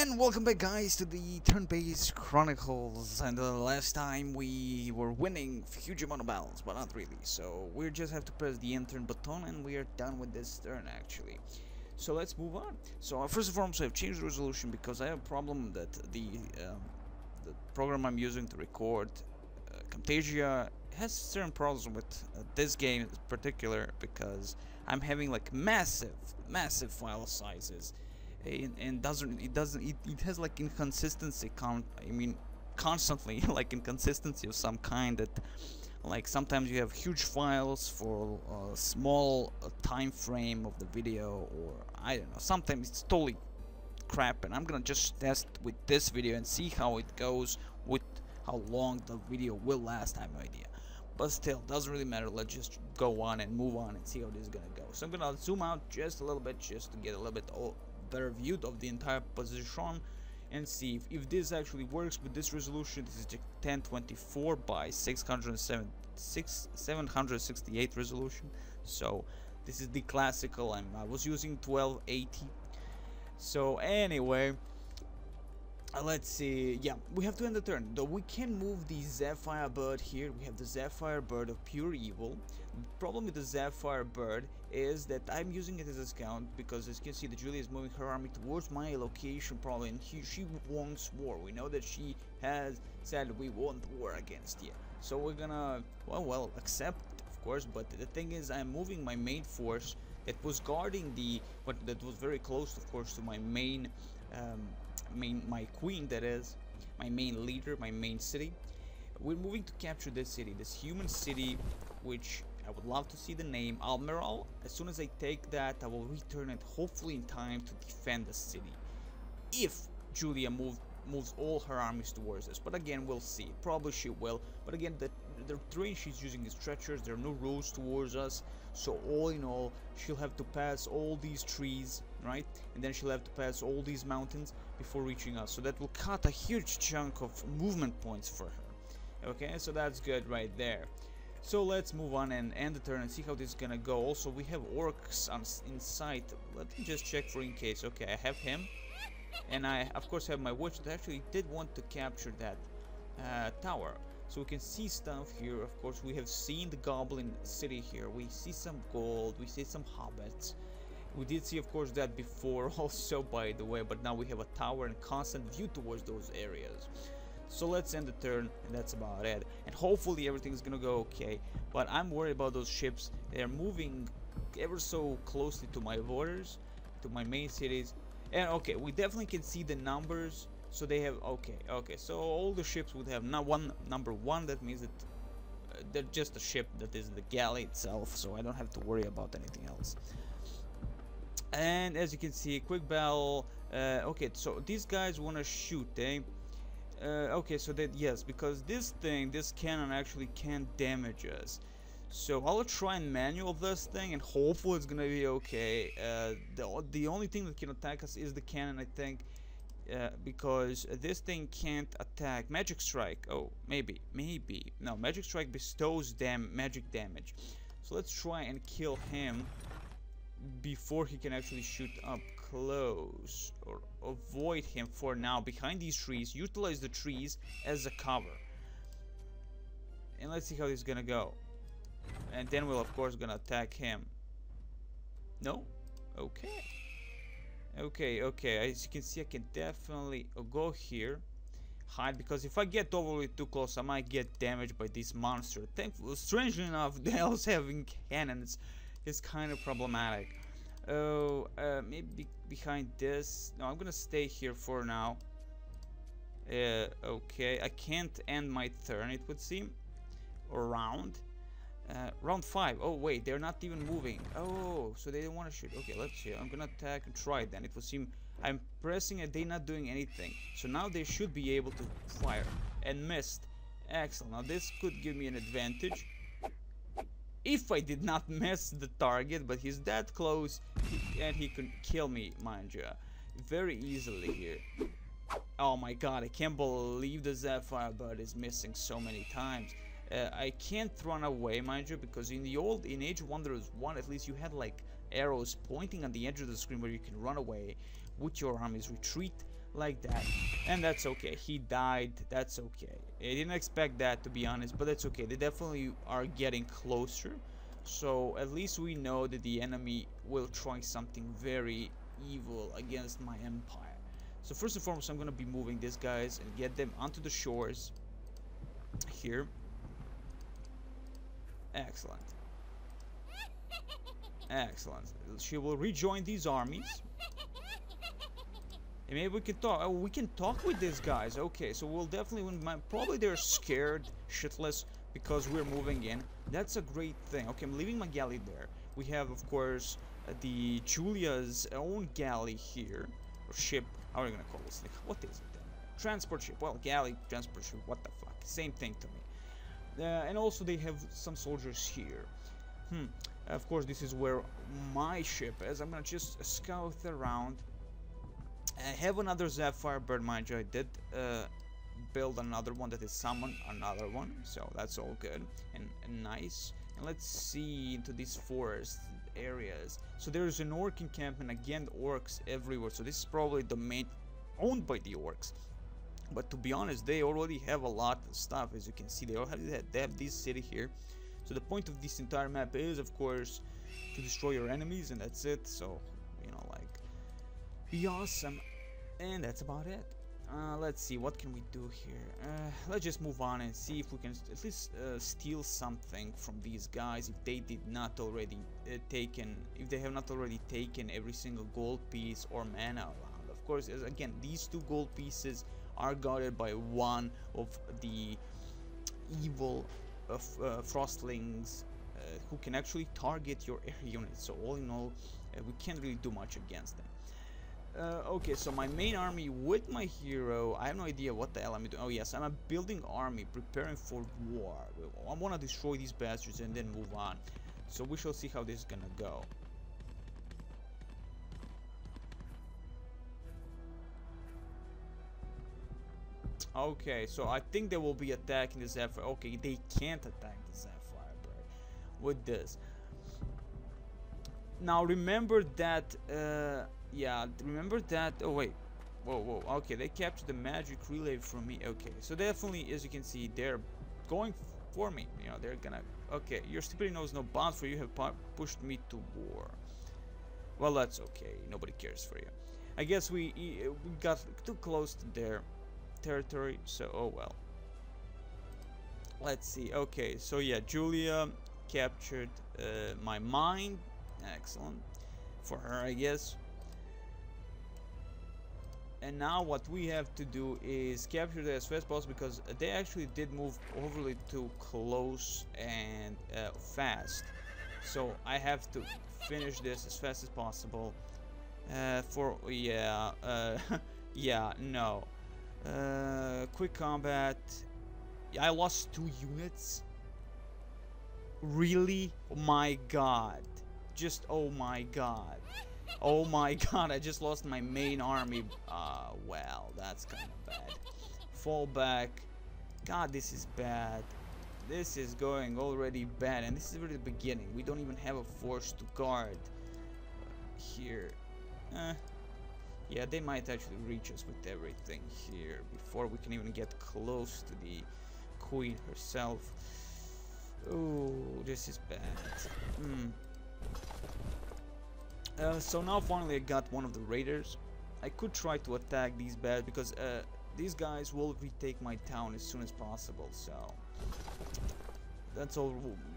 And welcome back guys to the turn-based chronicles. And the last time we were winning huge amount of battles but not really. So we just have to press the end turn button and we are done with this turn actually. So let's move on. So uh, first and foremost I've changed the resolution because I have a problem that the um, the program I'm using to record uh, Camtasia has certain problems with uh, this game in particular because I'm having like massive massive file sizes and, and doesn't it doesn't it, it has like inconsistency con I mean constantly like inconsistency of some kind that like sometimes you have huge files for a small uh, time frame of the video or I don't know sometimes it's totally crap and I'm gonna just test with this video and see how it goes with how long the video will last I have no idea. But still doesn't really matter let's just go on and move on and see how this is gonna go. So I'm gonna zoom out just a little bit just to get a little bit better view of the entire position and see if, if this actually works with this resolution. This is 1024 by 607 6 768 resolution. So this is the classical and I was using 1280 so anyway uh, let's see. Yeah we have to end the turn. Though we can move the Zephyr bird here. We have the Zephyr bird of pure evil the problem with the Zephyr bird is that I'm using it as a scout because as you can see the Julia is moving her army towards my location probably and he, she wants war. We know that she has said we want war against you. So we're gonna well well accept of course but the thing is I'm moving my main force that was guarding the but that was very close of course to my main um, main my queen that is my main leader my main city. We're moving to capture this city this human city which I would love to see the name Almiral. As soon as I take that, I will return it hopefully in time to defend the city. If Julia move, moves all her armies towards us. But again, we'll see. Probably she will. But again, the, the terrain she's using is treacherous. There are no roads towards us. So all in all, she'll have to pass all these trees, right? And then she'll have to pass all these mountains before reaching us. So that will cut a huge chunk of movement points for her. Okay, so that's good right there. So let's move on and end the turn and see how this is gonna go. Also, we have orcs on in sight. Let me just check for in case. Okay, I have him. And I, of course, have my witch that actually did want to capture that uh, tower. So we can see stuff here. Of course, we have seen the goblin city here. We see some gold. We see some hobbits. We did see, of course, that before also, by the way. But now we have a tower and constant view towards those areas. So let's end the turn, and that's about it. And hopefully everything's gonna go okay. But I'm worried about those ships. They're moving ever so closely to my borders, to my main cities. And okay, we definitely can see the numbers. So they have okay, okay. So all the ships would have not one number one. That means that uh, they're just a ship that is the galley itself. So I don't have to worry about anything else. And as you can see, quick bell. Uh, okay, so these guys want to shoot, eh? Uh, okay, so that yes, because this thing, this cannon actually can damage us. So I'll try and manual this thing, and hopefully it's gonna be okay. Uh, the the only thing that can attack us is the cannon, I think, uh, because this thing can't attack magic strike. Oh, maybe, maybe no. Magic strike bestows dam magic damage. So let's try and kill him before he can actually shoot up close or avoid him for now. Behind these trees utilize the trees as a cover. And let's see how this is gonna go. And then we'll of course gonna attack him. No? Okay. Okay okay. As you can see I can definitely go here. Hide because if I get overly too close I might get damaged by this monster. Thankfully strangely enough the elves having cannons is kind of problematic Oh, uh, maybe behind this. No, I'm gonna stay here for now. Uh, okay, I can't end my turn, it would seem. Or round. Uh, round 5. Oh, wait, they're not even moving. Oh, so they don't want to shoot. Okay, let's see. I'm gonna attack and try then. It would seem I'm pressing and they're not doing anything. So now they should be able to fire. And missed. Excellent. Now this could give me an advantage if I did not miss the target, but he's that close and he can kill me, mind you, very easily here. Oh my god, I can't believe the Zephyr bird is missing so many times. Uh, I can't run away, mind you, because in the old, in Age of Wonders 1, at least you had like arrows pointing on the edge of the screen where you can run away with your armies, retreat like that. And that's okay. He died. That's okay. I didn't expect that to be honest but that's okay. They definitely are getting closer. So at least we know that the enemy will try something very evil against my empire. So first and foremost I'm gonna be moving these guys and get them onto the shores here. Excellent. Excellent. She will rejoin these armies and maybe we can talk. Oh, we can talk with these guys. Okay, so we'll definitely win. Probably they're scared shitless because we're moving in. That's a great thing. Okay, I'm leaving my galley there. We have, of course, uh, the Julia's own galley here. Or ship. How are you going to call this thing? What is it then? Transport ship. Well, galley, transport ship. What the fuck? Same thing to me. Uh, and also they have some soldiers here. Hmm. Of course, this is where my ship is. I'm going to just scout around I have another Zephyr Bird, mind you. I did uh, build another one that is summon another one, so that's all good and, and nice. And let's see into these forest areas. So there's an orc encampment, and again orcs everywhere. So this is probably the main owned by the orcs. But to be honest, they already have a lot of stuff. As you can see, they already have, they have this city here. So the point of this entire map is, of course, to destroy your enemies, and that's it. So, you know, like, be awesome and that's about it. Uh, let's see what can we do here? Uh, let's just move on and see if we can at least uh, steal something from these guys if they did not already uh, taken if they have not already taken every single gold piece or mana around. Of course as, again these two gold pieces are guarded by one of the evil of uh, frostlings uh, who can actually target your air units. So all in all we can't really do much against them uh, okay, so my main army with my hero, I have no idea what the hell I'm doing. Oh yes, I'm a building army, preparing for war. I want to destroy these bastards and then move on. So we shall see how this is gonna go. Okay, so I think they will be attacking the Zephyr. Okay, they can't attack the Zephyr, with this. Now remember that... Uh, yeah, remember that? Oh, wait. Whoa, whoa. Okay, they captured the magic relay from me. Okay, so definitely, as you can see, they're going for me. You know, they're gonna... Okay, your stupidity knows no bounds for you have pushed me to war. Well, that's okay. Nobody cares for you. I guess we, we got too close to their territory, so oh well. Let's see. Okay, so yeah, Julia captured uh, my mind. Excellent. For her, I guess and now what we have to do is capture the as fast as possible because they actually did move overly too close and uh, fast. So I have to finish this as fast as possible. Uh, for yeah uh, yeah no. Uh, quick combat. I lost two units. Really? Oh my god. Just oh my god Oh my god, I just lost my main army. Uh, well, that's kind of bad. Fall back. God, this is bad. This is going already bad, and this is really the beginning. We don't even have a force to guard here. Eh. Yeah, they might actually reach us with everything here before we can even get close to the queen herself. Oh, this is bad. Hmm. Uh, so now finally I got one of the raiders. I could try to attack these bad because uh, these guys will retake my town as soon as possible. So that's all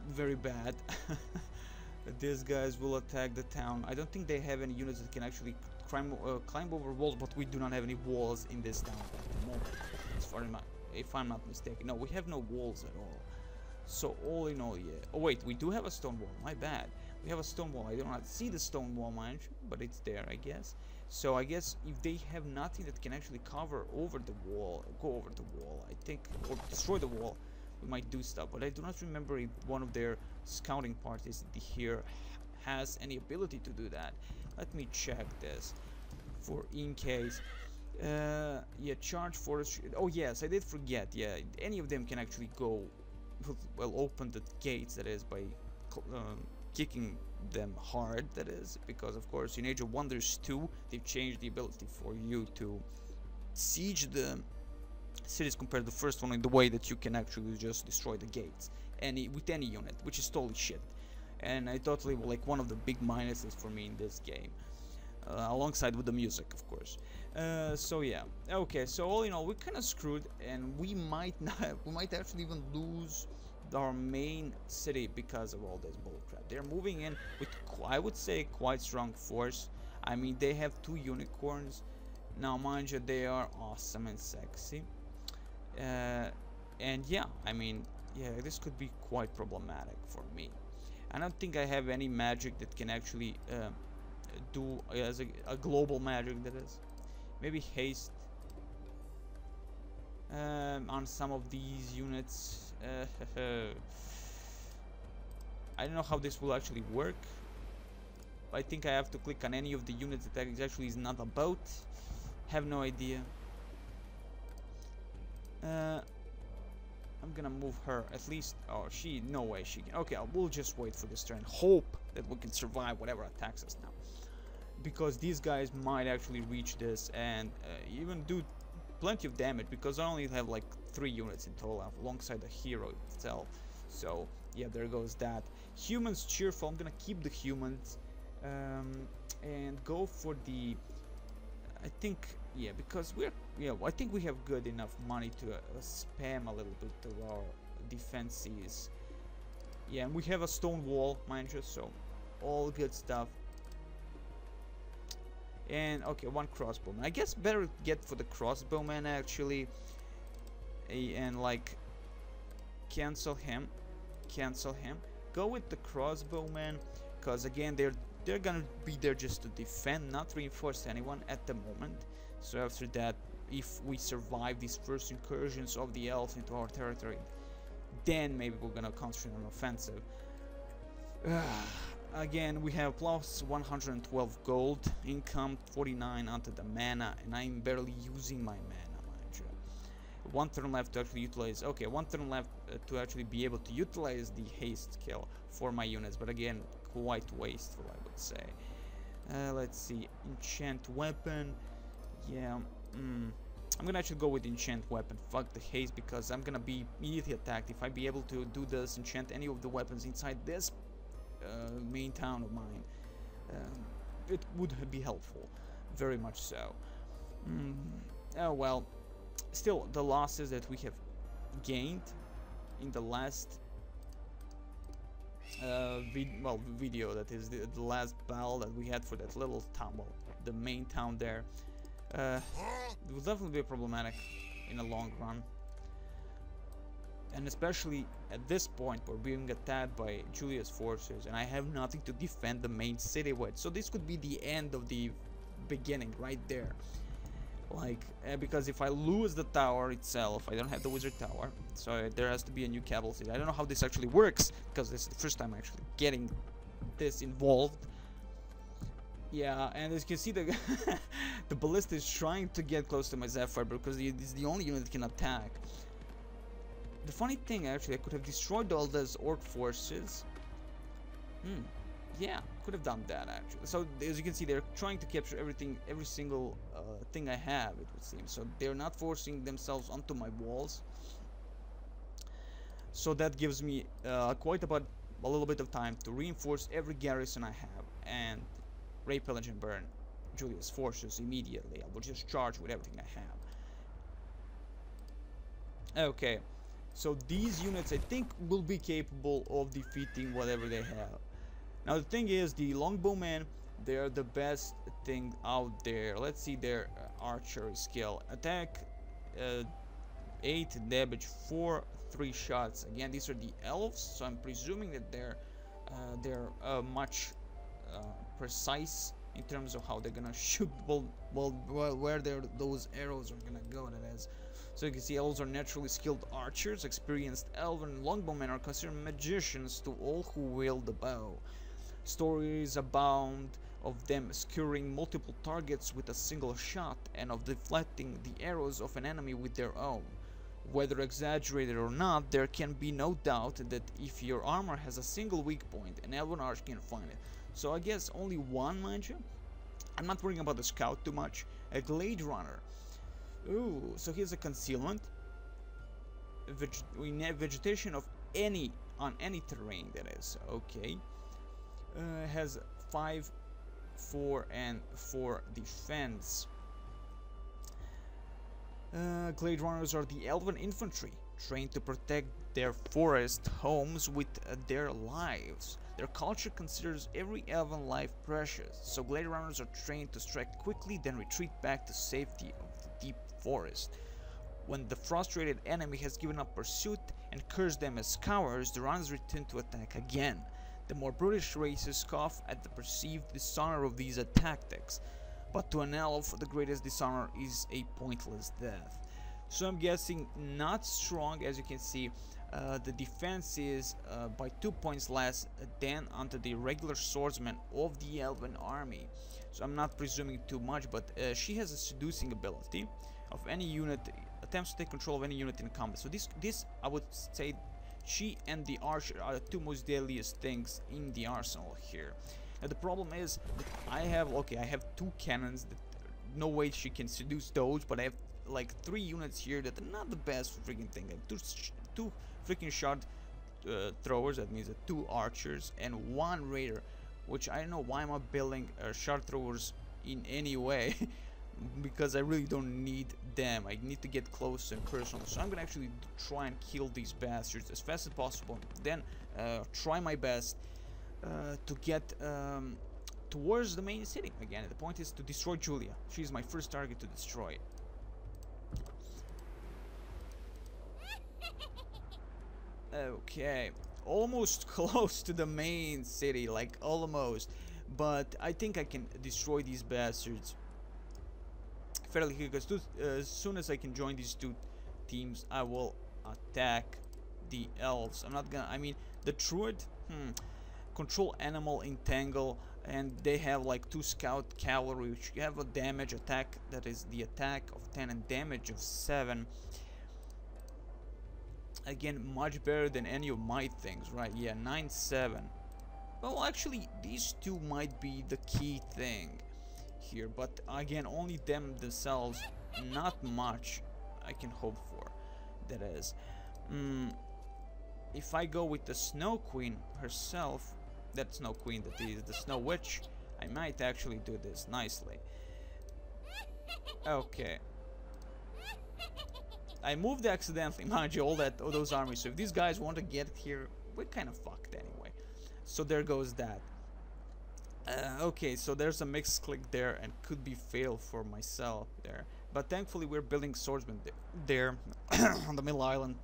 very bad. these guys will attack the town. I don't think they have any units that can actually climb, uh, climb over walls, but we do not have any walls in this town at the moment. As far as my, if I'm not mistaken, no, we have no walls at all. So all in all, yeah. Oh wait, we do have a stone wall. My bad. We have a stone wall. I do not see the stone wall, you, but it's there, I guess. So I guess if they have nothing that can actually cover over the wall, go over the wall, I think, or destroy the wall, we might do stuff. But I do not remember if one of their scouting parties here has any ability to do that. Let me check this for in case. Uh, yeah, charge forest. Oh yes, I did forget. Yeah, any of them can actually go, well, open the gates. That is by um, kicking them hard that is because of course in Age of Wonders 2 they've changed the ability for you to siege the cities compared to the first one in the way that you can actually just destroy the gates any with any unit, which is totally shit. And I totally like one of the big minuses for me in this game, uh, alongside with the music, of course. Uh, so yeah, okay. So all in all, we're kind of screwed, and we might not, we might actually even lose our main city because of all this bullcrap. They're moving in with, I would say, quite strong force. I mean, they have two unicorns. Now, mind you, they are awesome and sexy. Uh, and yeah, I mean, yeah, this could be quite problematic for me. I don't think I have any magic that can actually uh, do as a, a, global magic that is. Maybe haste um, on some of these units. Uh, I don't know how this will actually work. I think I have to click on any of the units that actually is not about. Have no idea. Uh, I'm gonna move her at least. Oh, she. No way she can. Okay, we'll just wait for this turn. Hope that we can survive whatever attacks us now. Because these guys might actually reach this and uh, even do plenty of damage because I only have like three units in total alongside the hero itself. So yeah, there goes that. Humans cheerful. I'm gonna keep the humans um, and go for the. I think yeah, because we're yeah, I think we have good enough money to uh, spam a little bit of our defenses. Yeah, and we have a stone wall, mind you, so all good stuff. And okay, one crossbowman. I guess better get for the crossbowman actually, and like cancel him, cancel him. Go with the crossbowman, cause again they're they're gonna be there just to defend, not reinforce anyone at the moment. So after that, if we survive these first incursions of the elves into our territory, then maybe we're gonna concentrate on offensive. Ah. Again, we have plus 112 gold, income 49 onto the mana, and I'm barely using my mana, mind you. One turn left to actually utilize, okay, one turn left uh, to actually be able to utilize the haste skill for my units, but again, quite wasteful, I would say. Uh, let's see, enchant weapon, yeah, mm, I'm gonna actually go with enchant weapon. Fuck the haste because I'm gonna be immediately attacked. If I be able to do this, enchant any of the weapons inside this main town of mine, um, it would be helpful, very much so. Mm, oh well, still the losses that we have gained in the last uh, vid well video that is the, the last battle that we had for that little town, well, the main town there. Uh, it will definitely be problematic in the long run. And especially at this point, we're being attacked by Julius' forces, and I have nothing to defend the main city with. So this could be the end of the beginning right there. Like, uh, because if I lose the tower itself, I don't have the wizard tower, so there has to be a new capital city. I don't know how this actually works, because this is the first time I'm actually getting this involved. Yeah, and as you can see, the the ballista is trying to get close to my Zephyr because it's the only unit that can attack. The funny thing, actually, I could have destroyed all those orc forces. Hmm. Yeah, could have done that actually. So as you can see, they're trying to capture everything, every single uh, thing I have. It would seem. So they're not forcing themselves onto my walls. So that gives me uh, quite about a little bit of time to reinforce every garrison I have and rape, pillage, and burn Julius' forces immediately. I will just charge with everything I have. Okay, so these units I think will be capable of defeating whatever they have. Now the thing is, the longbowmen, they're the best thing out there. Let's see their uh, archery skill. Attack, uh, 8 damage, 4, 3 shots. Again, these are the elves, so I'm presuming that they're, uh, they're uh, much uh, precise in terms of how they're gonna shoot well, well where those arrows are gonna go that is so you can see elves are naturally skilled archers experienced elven longbowmen are considered magicians to all who wield the bow stories abound of them skewering multiple targets with a single shot and of deflecting the arrows of an enemy with their own whether exaggerated or not, there can be no doubt that if your armor has a single weak point, an elven arch can find it. So I guess only one, mind you. I'm not worrying about the scout too much. A glade runner. Ooh, so here's a concealment. Veg we need vegetation of any on any terrain that is okay. Uh, has five, four, and four defense. Uh, Glade Runners are the elven infantry, trained to protect their forest homes with uh, their lives. Their culture considers every elven life precious, so Glade Runners are trained to strike quickly, then retreat back to safety deep forest. When the frustrated enemy has given up pursuit and cursed them as cowards, the runners return to attack again. The more brutish races scoff at the perceived dishonor of these tactics, but to an elf, the greatest dishonor is a pointless death. So I'm guessing not strong, as you can see. Uh, the defense is uh, by two points less than under the regular swordsman of the elven army. So I'm not presuming too much, but uh, she has a seducing ability of any unit attempts to take control of any unit in combat. So this, this I would say, she and the archer are the two most deadliest things in the arsenal here. Now the problem is I have okay, I have two cannons that no way she can seduce those, but I have like three units here that are not the best freaking thing. I have two, two freaking shot uh, throwers, that means two archers and one raider, which I don't know why I'm I building uh, shard throwers in any way. because I really don't need them. I need to get close and personal. So I'm gonna actually try and kill these bastards as fast as possible. Then uh, try my best uh, to get um, towards the main city again. The point is to destroy Julia. She's my first target to destroy. Okay, almost close to the main city, like almost. But I think I can destroy these bastards fairly quick uh, as soon as I can join these two teams I will attack the elves I'm not gonna I mean the druid hmm, control animal entangle and they have like two scout cavalry which you have a damage attack that is the attack of 10 and damage of 7 again much better than any of my things right? Yeah 9 7 well actually these two might be the key thing here but again only them themselves not much I can hope for that is. Mm, if I go with the Snow Queen herself that Snow Queen that is the Snow Witch I might actually do this nicely. Okay I moved accidentally mind you all that all those armies so if these guys want to get here we're kind of fucked anyway so there goes that uh, okay, so there's a mixed click there and could be fail for myself there. But thankfully we're building swordsman th there on the middle island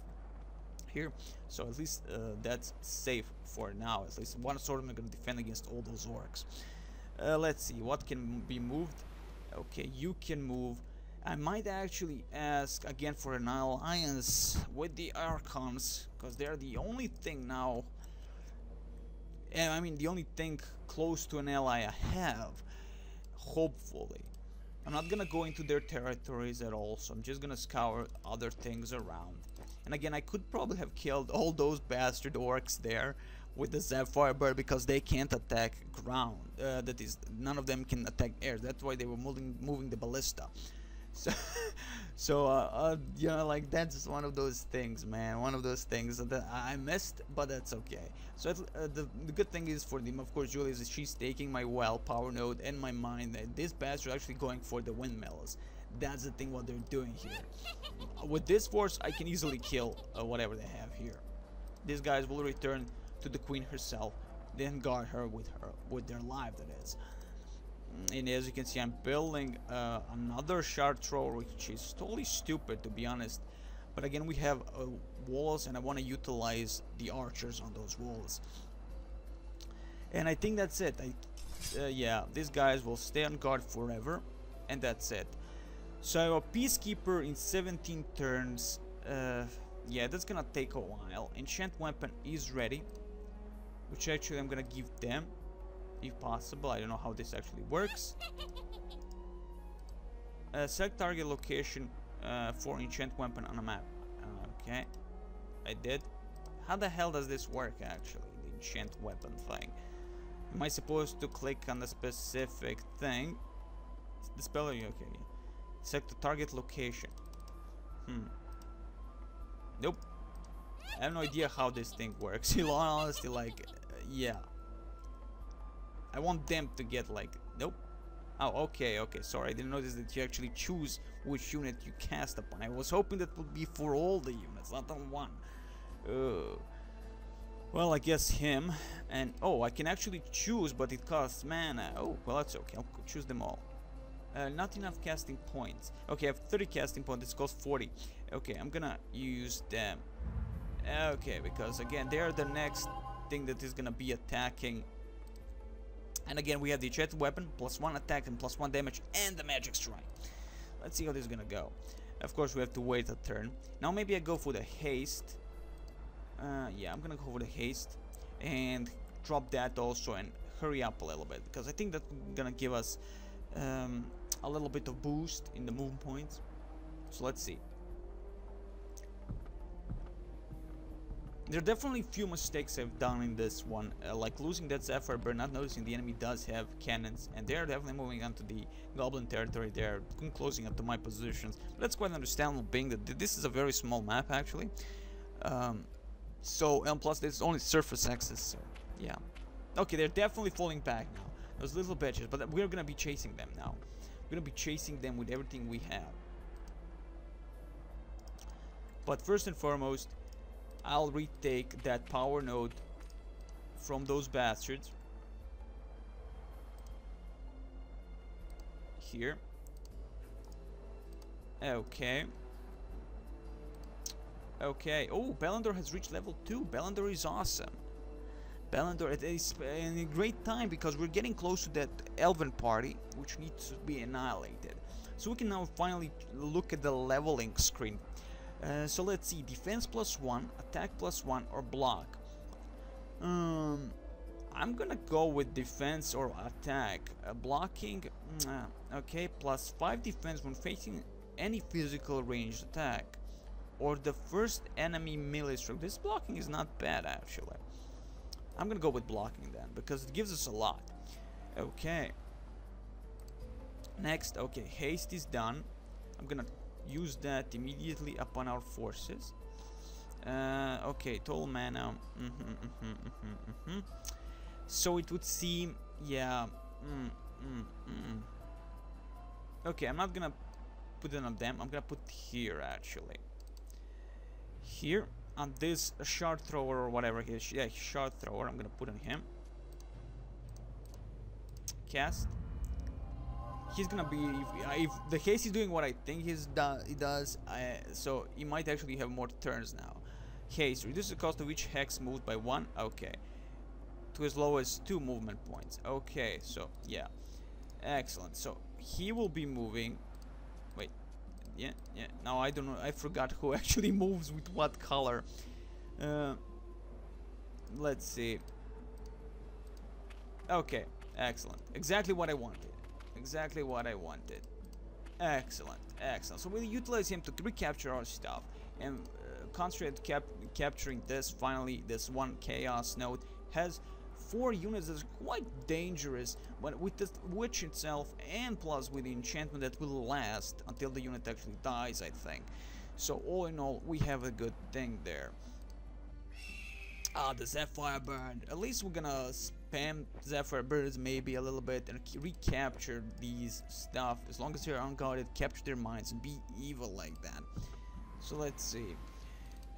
here. So at least uh, that's safe for now. At least one swordsman gonna defend against all those orcs. Uh, let's see, what can be moved? Okay, you can move. I might actually ask again for an alliance with the Archons, because they're the only thing now and I mean the only thing close to an ally I have hopefully. I'm not gonna go into their territories at all so I'm just gonna scour other things around. And again I could probably have killed all those bastard orcs there with the Zephyr Bird because they can't attack ground uh, that is none of them can attack air. That's why they were moving moving the ballista so so uh, uh, you know like that's one of those things man. One of those things that i missed but that's okay. So uh, the, the good thing is for them of course julie is she's taking my well power node and my mind that this bastard actually going for the windmills. That's the thing what they're doing here. With this force i can easily kill uh, whatever they have here. These guys will return to the queen herself then guard her with her with their life that is and as you can see I'm building uh, another shard thrower which is totally stupid to be honest. But again we have uh, walls and I want to utilize the archers on those walls. And I think that's it. I, uh, yeah these guys will stay on guard forever and that's it. So i a peacekeeper in 17 turns. Uh, yeah that's gonna take a while. Enchant weapon is ready which actually I'm gonna give them if possible. I don't know how this actually works. Uh, select target location uh, for enchant weapon on a map. Okay, I did. How the hell does this work actually, the enchant weapon thing? Am I supposed to click on the specific thing? The spell, okay. Select the target location. Hmm. Nope. I have no idea how this thing works. In all honesty, like, uh, yeah. I want them to get like, nope. Oh, okay, okay, sorry. I didn't notice that you actually choose which unit you cast upon. I was hoping that would be for all the units, not on one. Uh, well, I guess him. And, oh, I can actually choose, but it costs mana. Oh, well, that's okay. I'll choose them all. Uh, not enough casting points. Okay, I have 30 casting points. This costs 40. Okay, I'm gonna use them. Okay, because again, they're the next thing that is gonna be attacking. And again, we have the enchanted weapon, plus one attack and plus one damage, and the magic strike. Let's see how this is gonna go. Of course, we have to wait a turn. Now maybe I go for the haste. Uh, yeah, I'm gonna go for the haste and drop that also and hurry up a little bit because I think that's gonna give us um, a little bit of boost in the move points. So let's see. There are definitely few mistakes I've done in this one, uh, like losing that Zephyr but not noticing the enemy does have cannons, and they're definitely moving onto the Goblin territory, they're closing up to my positions. But that's quite understandable, being that this is a very small map actually. Um, so, and plus there's only surface access, so yeah. Okay, they're definitely falling back now. Those little bitches, but we're gonna be chasing them now. We're gonna be chasing them with everything we have. But first and foremost, I'll retake that power node from those bastards. Here. Okay. Okay. Oh, Belendor has reached level 2. Belendor is awesome. Belendor is in a great time because we're getting close to that elven party, which needs to be annihilated. So we can now finally look at the leveling screen. Uh, so let's see, defense plus one, attack plus one, or block. Um, I'm gonna go with defense or attack. Uh, blocking, okay, plus five defense when facing any physical ranged attack. Or the first enemy melee stroke. This blocking is not bad actually. I'm gonna go with blocking then, because it gives us a lot. Okay. Next, okay, haste is done. I'm gonna use that immediately upon our forces. Uh, okay, total mana. Mm -hmm, mm -hmm, mm -hmm, so it would seem, yeah. Mm, mm, mm. okay, I'm not gonna put it on them. I'm gonna put here actually. Here on this shard thrower or whatever he is. Yeah, shard thrower. I'm gonna put on him. Cast he's gonna be if, if the case is doing what I think he's he does I, so he might actually have more turns now. Haste reduce the cost of each hex moved by one? Okay. To as low as two movement points. Okay so yeah. Excellent. So he will be moving wait yeah yeah now I don't know I forgot who actually moves with what color. Uh, let's see. Okay excellent. Exactly what I wanted Exactly what I wanted. Excellent, excellent. So we'll utilize him to recapture our stuff and uh, concentrate cap capturing this. Finally, this one Chaos Node has four units that's quite dangerous, but with the Witch itself and plus with the enchantment that will last until the unit actually dies, I think. So all in all, we have a good thing there. Ah, the Zephyr Bird. At least we're gonna spam Zephyr Birds maybe a little bit and recapture these stuff. As long as they're unguarded, capture their minds and be evil like that. So let's see.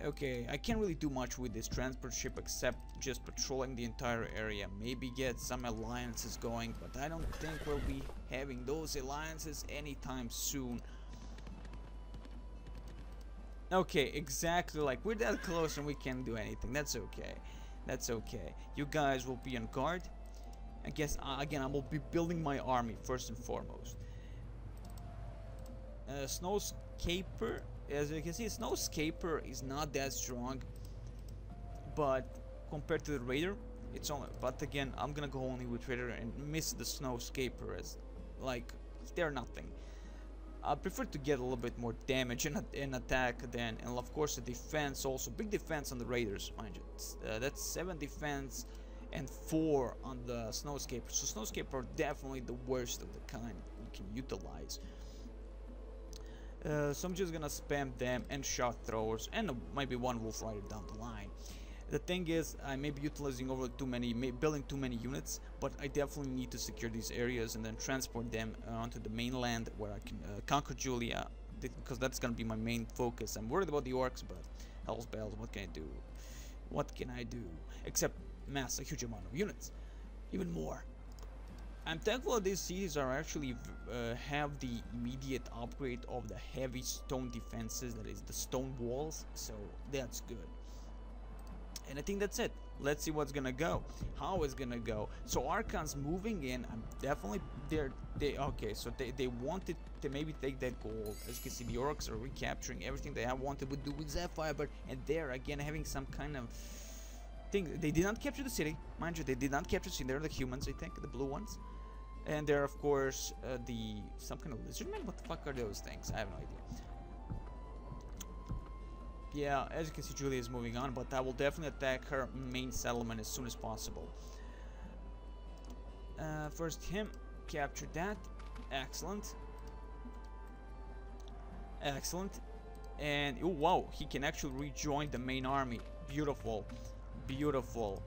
Okay, I can't really do much with this transport ship except just patrolling the entire area. Maybe get some alliances going, but I don't think we'll be having those alliances anytime soon. Okay, exactly like we're that close and we can't do anything. That's okay. That's okay. You guys will be on guard. I guess, uh, again, I will be building my army first and foremost. Uh, Snowscaper, as you can see, Snowscaper is not that strong. But compared to the Raider, it's only, but again, I'm gonna go only with Raider and miss the Snowscaper as, like, they're nothing. I prefer to get a little bit more damage in, in attack than, and of course the defense also. Big defense on the Raiders, mind you. Uh, that's 7 defense and 4 on the Snowscaper. So Snowscaper are definitely the worst of the kind you can utilize. Uh, so I'm just gonna spam them and shard throwers and maybe one wolf rider down the line. The thing is, I may be utilizing over too many, building too many units, but I definitely need to secure these areas and then transport them onto the mainland where I can uh, conquer Julia, because that's gonna be my main focus. I'm worried about the orcs, but hell's bells, what can I do? What can I do? Except mass a huge amount of units, even more. I'm thankful that these cities are actually uh, have the immediate upgrade of the heavy stone defenses, that is the stone walls, so that's good. And I think that's it. Let's see what's gonna go. How it's gonna go. So Archon's moving in. I'm definitely there. They okay. So they they wanted to maybe take that gold. As you can see, the orcs are recapturing everything they have wanted to do with Zephyr, but and they're again having some kind of thing. They did not capture the city, mind you. They did not capture the city. They're the humans, I think, the blue ones. And they're of course uh, the some kind of lizard man. What the fuck are those things? I have no idea. Yeah, as you can see, Julia is moving on, but I will definitely attack her main settlement as soon as possible. Uh, first him, capture that. Excellent. Excellent. And, oh wow, he can actually rejoin the main army. Beautiful. Beautiful.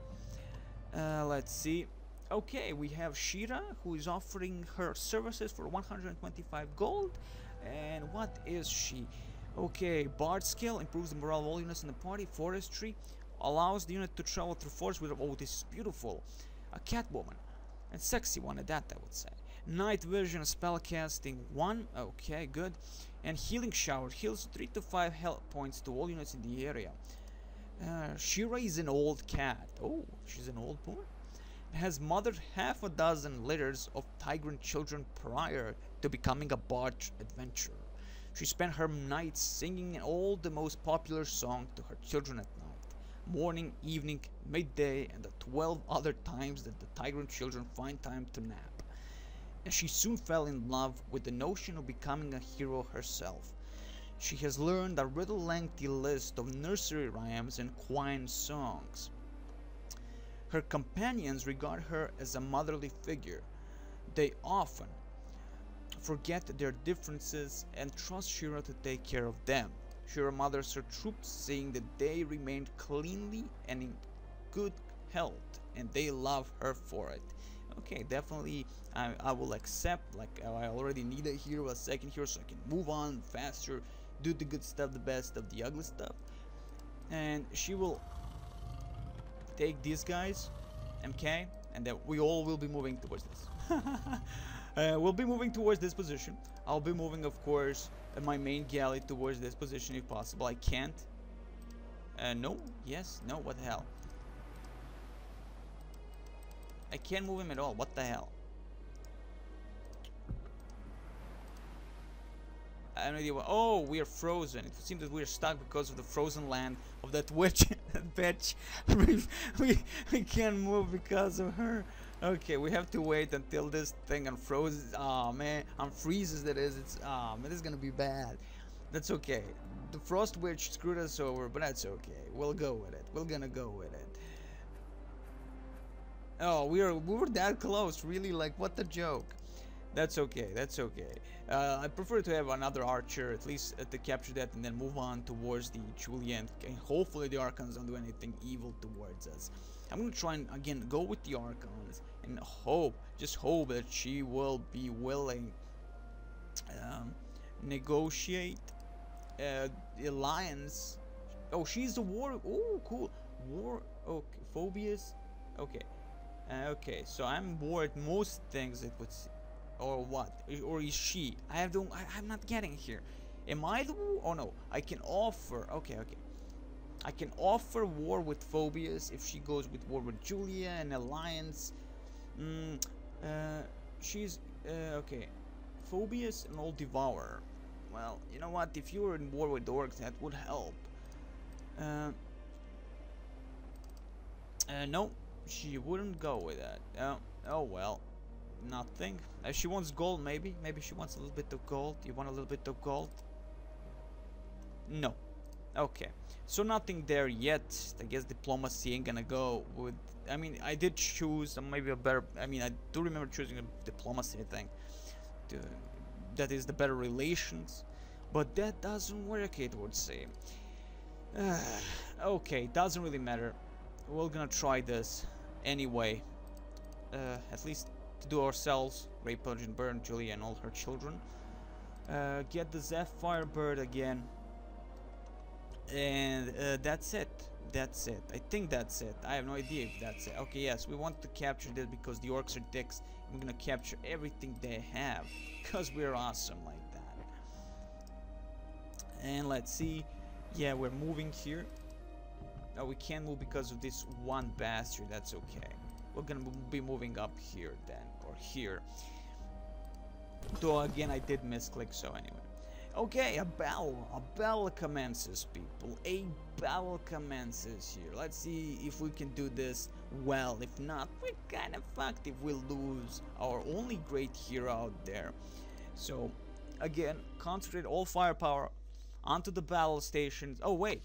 Uh, let's see. Okay, we have Shira, who is offering her services for 125 gold. And what is she? Okay, Bard skill improves the morale of all units in the party. Forestry allows the unit to travel through forest with. Oh, this is beautiful. A Catwoman. And sexy one at that, I would say. Night vision, spell casting 1. Okay, good. And healing shower heals 3 to 5 health points to all units in the area. Uh, Shira is an old cat. Oh, she's an old woman. Has mothered half a dozen litters of Tigran children prior to becoming a bard adventurer. She spent her nights singing all the most popular songs to her children at night, morning, evening, midday, and the 12 other times that the Tigran children find time to nap. And she soon fell in love with the notion of becoming a hero herself. She has learned a rather lengthy list of nursery rhymes and quaint songs. Her companions regard her as a motherly figure. They often, forget their differences and trust Shira to take care of them. Shira mothers her troops, saying that they remained cleanly and in good health, and they love her for it. Okay, definitely, I, I will accept. Like, I already need a hero, a second hero, so I can move on faster, do the good stuff, the best of the ugly stuff. And she will take these guys, MK, and then we all will be moving towards this. Uh, we'll be moving towards this position. I'll be moving, of course, my main galley towards this position if possible. I can't. Uh, no? Yes? No? What the hell? I can't move him at all. What the hell? I have no idea what. Oh, we are frozen. It seems that we are stuck because of the frozen land of that witch. that bitch. we, we, we can't move because of her. Okay, we have to wait until this thing unfroze. Oh man, unfreezes that is. It's oh man, this is gonna be bad. That's okay. The frost witch screwed us over, but that's okay. We'll go with it. We're gonna go with it. Oh, we were we were that close. Really, like what the joke. That's okay. That's okay. Uh, I prefer to have another archer at least uh, to capture that and then move on towards the Julian. And hopefully the Archons don't do anything evil towards us. I'm gonna try and again go with the Archons and hope, just hope that she will be willing um, negotiate uh, the alliance. Oh, she's the war. Oh, cool. War. Okay, phobias. Okay. Uh, okay, so I'm bored most things it would see. or what or is she I have don't I, I'm not getting here am I the oh no I can offer okay okay I can offer war with Phobias if she goes with war with Julia and alliance. Mm, uh, she's uh, okay. Phobias and all devour. Well, you know what? If you were in war with orcs, that would help. Uh, uh, no, she wouldn't go with that. Uh, oh well, nothing. Uh, she wants gold, maybe. Maybe she wants a little bit of gold. You want a little bit of gold? No. Okay. So nothing there yet. I guess diplomacy ain't gonna go with. I mean, I did choose maybe a better. I mean, I do remember choosing a diplomacy. I think to, that is the better relations. But that doesn't work, it would seem. okay, doesn't really matter. We're gonna try this anyway. Uh, at least to do ourselves. Ray Pudge and Burn, Julia and all her children. Uh, get the Zephyr Bird again. And uh, that's it. That's it. I think that's it. I have no idea if that's it. Okay, yes, we want to capture this because the orcs are dicks. We're gonna capture everything they have. Because we're awesome like that. And let's see. Yeah, we're moving here. No, we can't move because of this one bastard. That's okay. We're gonna be moving up here then. Or here. Though again, I did misclick, so anyway. Okay, a battle. A battle commences, people. A battle commences here. Let's see if we can do this well. If not, we're kind of fucked if we lose our only great hero out there. So, again, concentrate all firepower onto the battle stations. Oh, wait.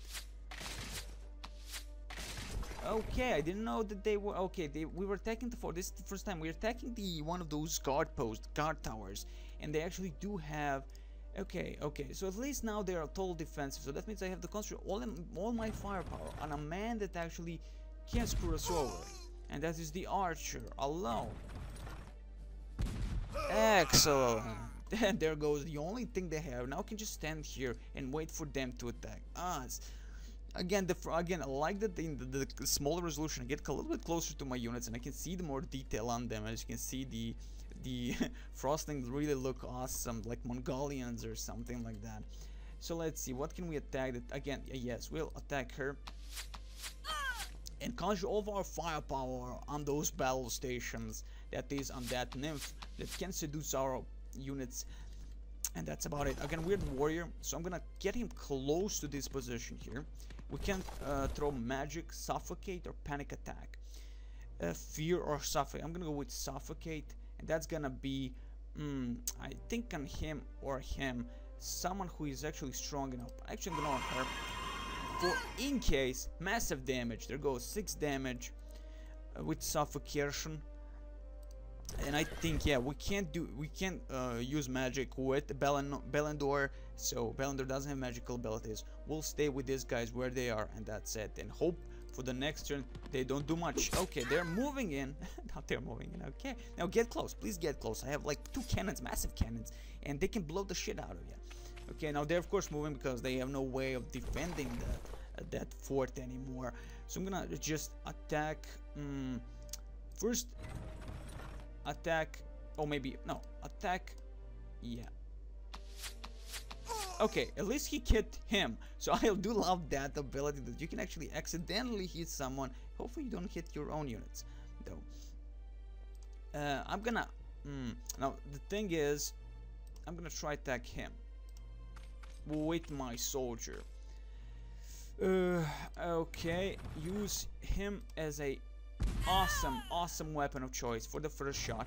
Okay, I didn't know that they were okay. They, we were attacking the fort. This is the first time we're attacking the one of those guard posts, guard towers, and they actually do have. Okay, okay. So at least now they are total defensive. So that means I have to concentrate all in, all my firepower on a man that actually can screw us over, and that is the archer alone. Excellent. And there goes the only thing they have. Now I can just stand here and wait for them to attack us. Again, the again, I like that in the, the, smaller resolution, I get a little bit closer to my units and I can see the more detail on them. As you can see, the the frostlings really look awesome, like Mongolians or something like that. So let's see, what can we attack? That again, yes, we'll attack her and conjure all of our firepower on those battle stations. That is on that nymph that can seduce our units and that's about it again weird warrior so i'm gonna get him close to this position here we can uh, throw magic suffocate or panic attack uh, fear or suffocate i'm gonna go with suffocate and that's gonna be mm, i think on him or him someone who is actually strong enough. Actually i'm gonna on her. For in case massive damage. There goes six damage uh, with suffocation. And I think yeah we can't do we can't uh, use magic with Belen Belendor. So Belendor doesn't have magical abilities. We'll stay with these guys where they are and that's it. And hope for the next turn they don't do much. Okay they're moving in. Now they're moving in okay. Now get close please get close. I have like two cannons massive cannons and they can blow the shit out of you okay now they're of course moving because they have no way of defending the, uh, that fort anymore. So I'm gonna just attack um, first attack or maybe no attack yeah okay at least he hit him. So i do love that ability that you can actually accidentally hit someone. Hopefully you don't hit your own units though. Uh, i'm gonna mm, now the thing is i'm gonna try attack him with my soldier. Uh, okay use him as a awesome, awesome weapon of choice for the first shot.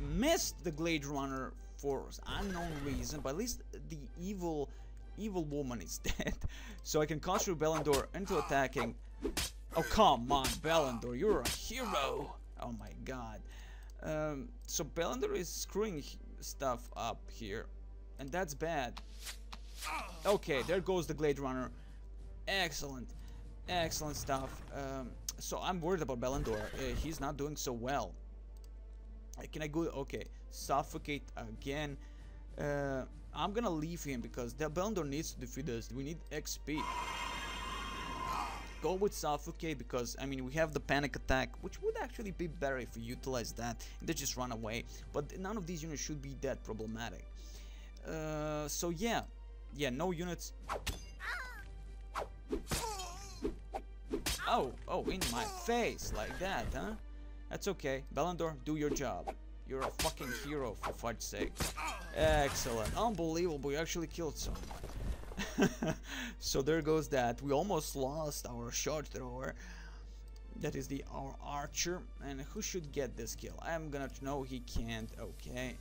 Missed the Glade Runner for unknown reason, but at least the evil, evil woman is dead. so I can concentrate Belendor into attacking. Oh, come on, Belendor, you're a hero. Oh my god. Um, so Belendor is screwing stuff up here, and that's bad. Okay, there goes the Glade Runner. Excellent. Excellent stuff. Um, so I'm worried about Belendor. Uh, he's not doing so well. Uh, can I go? Okay, suffocate again. Uh, I'm gonna leave him because the Belendor needs to defeat us. We need XP. Go with suffocate because I mean we have the panic attack, which would actually be better if we utilize that they just run away. But none of these units should be that problematic. Uh, so yeah, yeah, no units. Oh, oh, in my face, like that, huh? That's okay. Belendor, do your job. You're a fucking hero, for fudge's sake. Excellent. Unbelievable, you actually killed someone. so there goes that. We almost lost our shard thrower. That is the our archer. And who should get this kill? I'm gonna know he can't. Okay.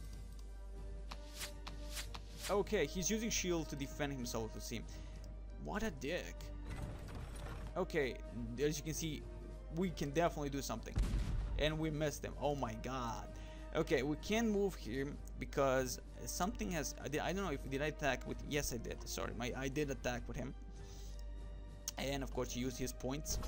Okay, he's using shield to defend himself, it seems. What a dick. Okay, as you can see, we can definitely do something. And we missed them. Oh my god. Okay, we can move here because something has. I, don't know if did I attack with. Yes, I did. Sorry, my I did attack with him, and of course, he used his points.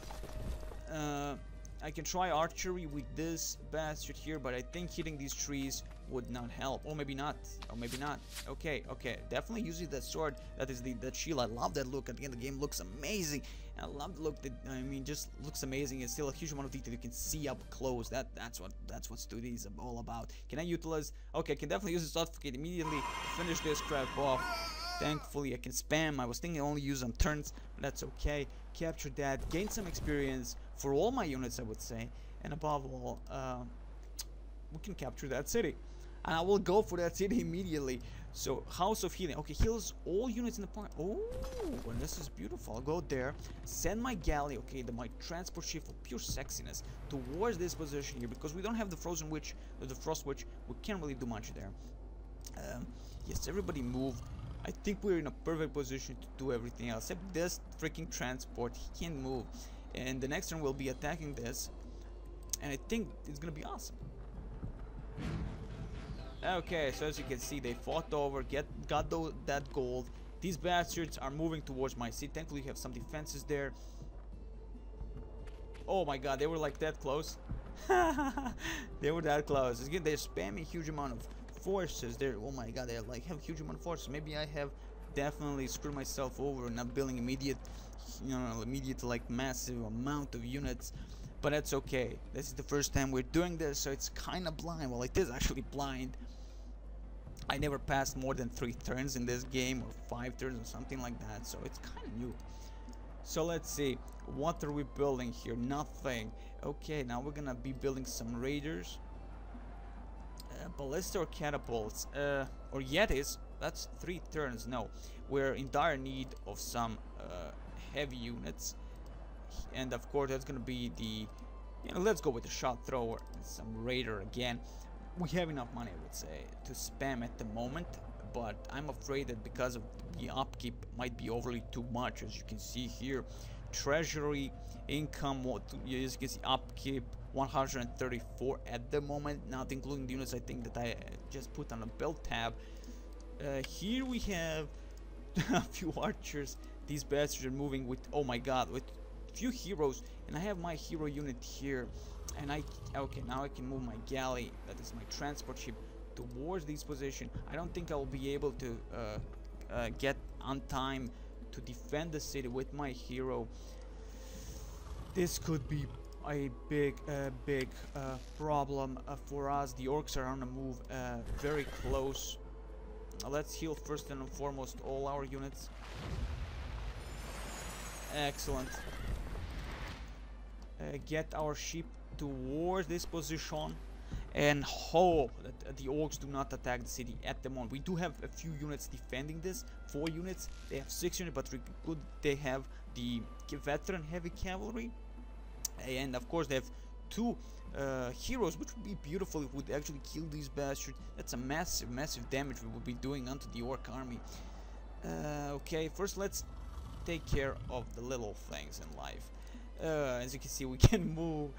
Uh, I can try archery with this bastard here, but I think hitting these trees would not help. Or maybe not. Or maybe not. Okay, okay. Definitely using that sword. That is the that shield. I love that look. Again, the end, the game looks amazing. I love the look that I mean just looks amazing. It's still a huge amount of detail you can see up close. That that's what that's what Studio is all about. Can I utilize okay, I can definitely use this certificate immediately finish this crap off. Thankfully I can spam. I was thinking only use on turns, but that's okay. Capture that, gain some experience for all my units I would say. And above all, uh, we can capture that city and I will go for that city immediately. So House of Healing, okay, heals all units in the park. Oh, and this is beautiful. I'll go there, send my galley, okay, the, my transport ship for pure sexiness towards this position here because we don't have the Frozen Witch, or the Frost Witch. We can't really do much there. Um, yes, everybody move. I think we're in a perfect position to do everything else except this freaking transport. He can't move, and the next turn we'll be attacking this, and I think it's gonna be awesome. Okay, so as you can see, they fought over, get got the, that gold. These bastards are moving towards my city. Thankfully, you have some defenses there. Oh my god, they were like that close. they were that close. Again, they're spamming huge amount of forces. They're oh my god, they like have huge amount of forces. Maybe I have definitely screwed myself over not building immediate, you know, immediate like massive amount of units. But that's okay. This is the first time we're doing this, so it's kind of blind. Well, it is actually blind. I never passed more than three turns in this game or five turns or something like that so it's kind of new. So let's see. What are we building here? Nothing. Okay now we're gonna be building some raiders. Uh, ballista or catapults? Uh, or yetis? That's three turns. No we're in dire need of some uh, heavy units and of course that's gonna be the you know let's go with the shard thrower some raider again we have enough money, I would say, to spam at the moment, but I'm afraid that because of the upkeep might be overly too much, as you can see here. Treasury income, what you can see, upkeep 134 at the moment, not including the units I think that I just put on a build tab. Uh, here we have a few archers. These bastards are moving with, oh my god, with few heroes, and I have my hero unit here and I okay now I can move my galley that is my transport ship towards this position. I don't think I will be able to uh, uh, get on time to defend the city with my hero. This could be a big uh, big problem uh, for us. The orcs are on the move uh, very close. Let's heal first and foremost all our units. Excellent get our ship towards this position and hope that the orcs do not attack the city at the moment. We do have a few units defending this, four units. They have six units, but good they have the veteran heavy cavalry, and of course they have two uh, heroes, which would be beautiful if we would actually kill these bastards. That's a massive, massive damage we would be doing onto the orc army. Uh, okay, first let's take care of the little things in life. Uh, as you can see, we can move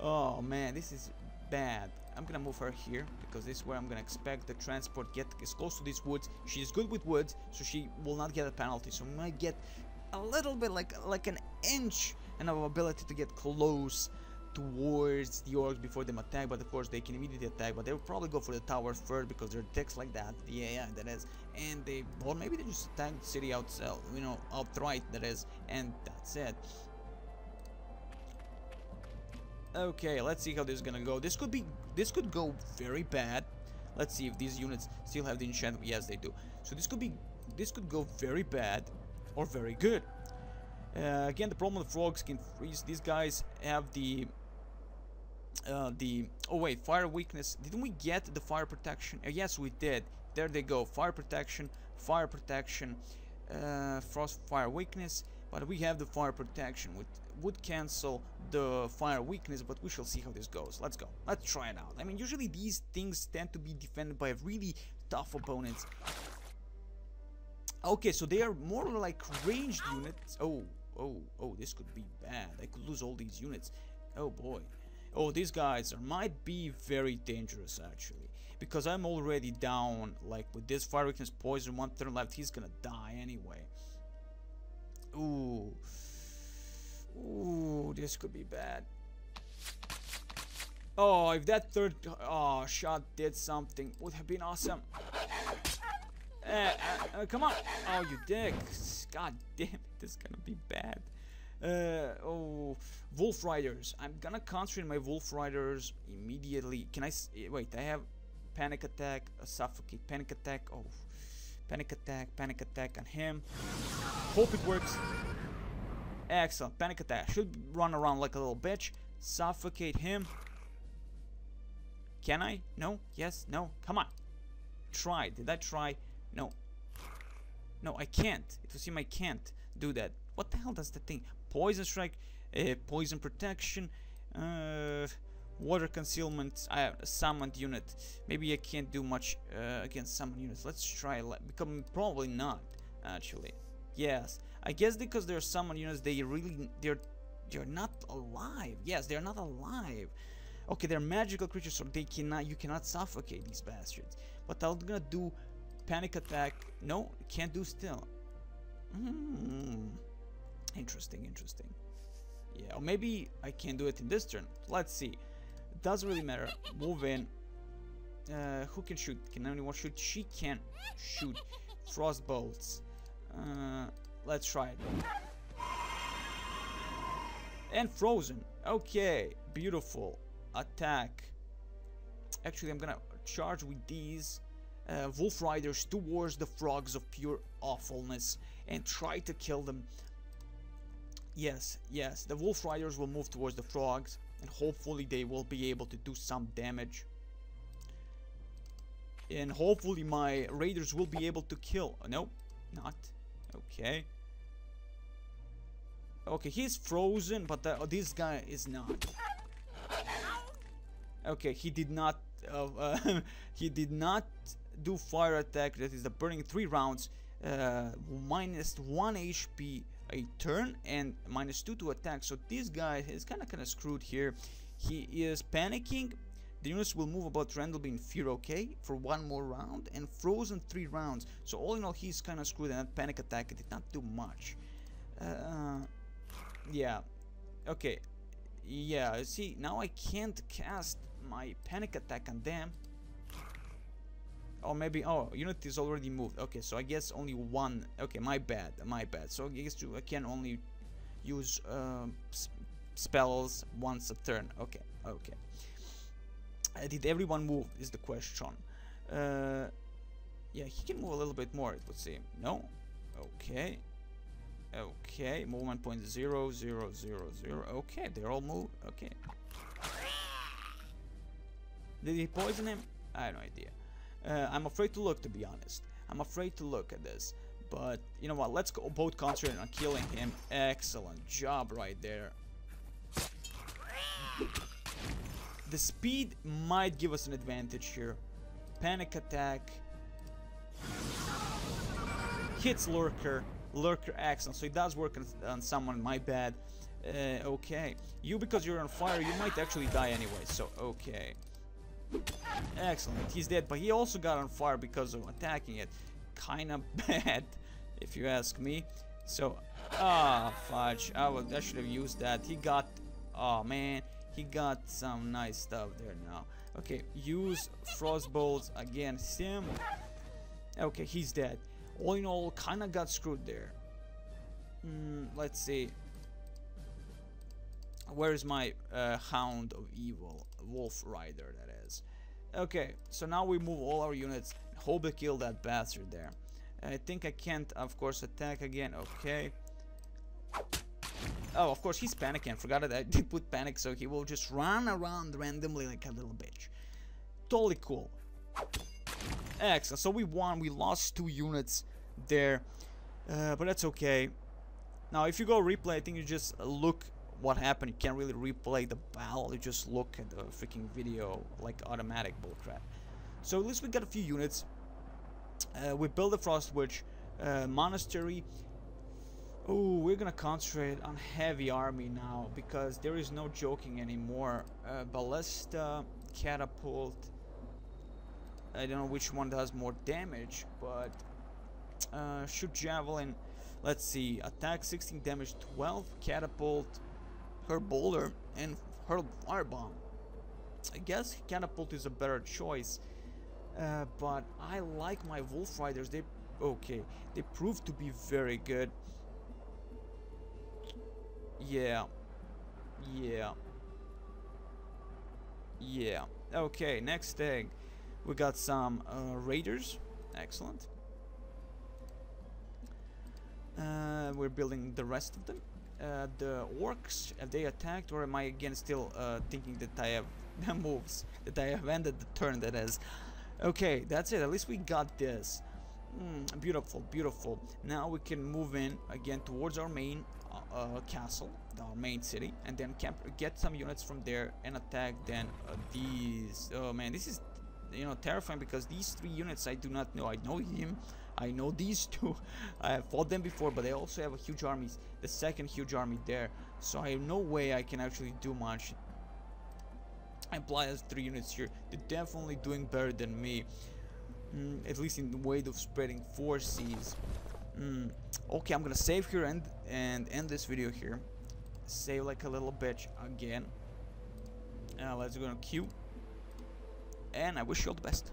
Oh man, this is bad. I'm gonna move her here because this is where I'm gonna expect the transport get as close to these woods. She's good with woods, so she will not get a penalty. So we might get a little bit like like an inch and of ability to get close towards the orcs before them attack but of course they can immediately attack but they'll probably go for the tower first because they're text like that yeah yeah that is and they or maybe they just attack the city outside you know outright that is and that's it Okay, let's see how this is gonna go. This could be, this could go very bad. Let's see if these units still have the enchantment. Yes, they do. So this could be, this could go very bad or very good. Uh, again, the problem with frogs can freeze. These guys have the, uh, the. Oh wait, fire weakness. Didn't we get the fire protection? Uh, yes, we did. There they go. Fire protection, fire protection, uh, frost fire weakness. But we have the fire protection, which would cancel the fire weakness, but we shall see how this goes. Let's go. Let's try it out. I mean, usually these things tend to be defended by really tough opponents. Okay, so they are more like ranged units. Oh, oh, oh, this could be bad. I could lose all these units. Oh boy. Oh, these guys are, might be very dangerous actually. Because I'm already down, like with this fire weakness poison, one turn left, he's gonna die anyway. Ooh. Ooh, this could be bad. Oh, if that third oh, shot did something, would have been awesome. Uh, uh, uh, come on. Oh, you dick. God damn it, this is gonna be bad. Uh, oh, Wolf Riders. I'm gonna concentrate my Wolf Riders immediately. Can I, wait, I have Panic Attack, a Suffocate, Panic Attack, oh, Panic Attack, Panic Attack on him. Hope it works. Excellent, Panic Attack. Should run around like a little bitch. Suffocate him. Can I? No? Yes? No? Come on. Try. Did I try? No. No, I can't. It will seem I can't do that. What the hell does the thing? Poison strike, uh, poison protection, uh, water concealment. I have a summoned unit. Maybe I can't do much uh, against summoned units. Let's try. Become probably not actually. Yes, I guess because they're summoned units, they really they're they're not alive. Yes, they're not alive. Okay, they're magical creatures, so they cannot you cannot suffocate these bastards. But I'm gonna do panic attack. No, can't do still. Mm. Interesting, interesting. Yeah, or maybe I can do it in this turn. Let's see. It doesn't really matter. Move in. Uh, who can shoot? Can anyone shoot? She can shoot. Frost bolts. Uh, let's try it. And frozen. Okay, beautiful. Attack. Actually, I'm gonna charge with these uh, wolf riders towards the frogs of pure awfulness and try to kill them. Yes, yes, the wolf riders will move towards the frogs and hopefully they will be able to do some damage. And hopefully my raiders will be able to kill. No, not. Okay. Okay, he's frozen, but the, this guy is not. Okay, he did not. Uh, uh, he did not do fire attack. That is the burning three rounds uh, minus 1 HP a turn and minus 2 to attack. So this guy is kind of kind of screwed here. He is panicking. The units will move about randomly in fear okay for one more round and frozen three rounds. So all in all he's kind of screwed and that panic attack did not do much. Uh, yeah okay yeah see now I can't cast my panic attack on them Oh, maybe, oh, unit is already moved. Okay, so I guess only one. Okay, my bad, my bad. So I guess I can only use uh, spells once a turn. Okay, okay. Uh, did everyone move is the question. Uh, yeah, he can move a little bit more, it would seem. No? Okay. Okay, movement point zero, zero, zero, zero. Okay, they're all moved. Okay. Did he poison him? I have no idea. Uh, I'm afraid to look, to be honest. I'm afraid to look at this. But, you know what, let's go both concentrate on killing him. Excellent job right there. The speed might give us an advantage here. Panic attack. Hits Lurker. Lurker excellent. So it does work on, on someone, my bad. Uh, okay. You, because you're on fire, you might actually die anyway. So, okay. Excellent, he's dead, but he also got on fire because of attacking it. Kinda bad, if you ask me. So, ah, fudge, I, would, I should have used that. He got, oh man, he got some nice stuff there now. Okay, use frost bolts against him. Okay, he's dead. All in all, kinda got screwed there. Mm, let's see. Where is my uh, Hound of Evil? Wolf Rider, that is. Okay, so now we move all our units. Hope to kill that bastard there. I think I can't, of course, attack again. Okay. Oh, of course, he's panicking. Forgot that I did put panic, so he will just run around randomly like a little bitch. Totally cool. Excellent. So we won. We lost two units there. Uh, but that's okay. Now, if you go replay, I think you just look what happened. You can't really replay the battle. You just look at the freaking video like automatic bullcrap. So at least we got a few units. Uh, we build a Frost Witch uh, monastery. Oh, we're gonna concentrate on heavy army now because there is no joking anymore. Uh, ballista, catapult. I don't know which one does more damage, but uh, shoot javelin. Let's see, attack 16 damage, 12 catapult, her boulder, and her firebomb. I guess catapult is a better choice, uh, but I like my wolf riders. They okay, they prove to be very good. Yeah. Yeah. Yeah. Okay, next thing. We got some uh, raiders. Excellent. Uh, we're building the rest of them. Uh, the orcs, have they attacked or am I again still uh, thinking that I have moves? That I have ended the turn that is. Okay, that's it. At least we got this. Mm, beautiful, beautiful. Now we can move in again towards our main uh, castle, our main city, and then camp get some units from there and attack then uh, these. Oh man, this is you know terrifying because these three units I do not know. I know him. I know these two. I have fought them before, but they also have a huge army. The second huge army there, so I have no way I can actually do much. I as three units here. They're definitely doing better than me. Mm, at least in the way of spreading forces. Mm. Okay, I'm gonna save here and and end this video here. Save like a little bitch again. Now let's go to queue. And I wish you all the best.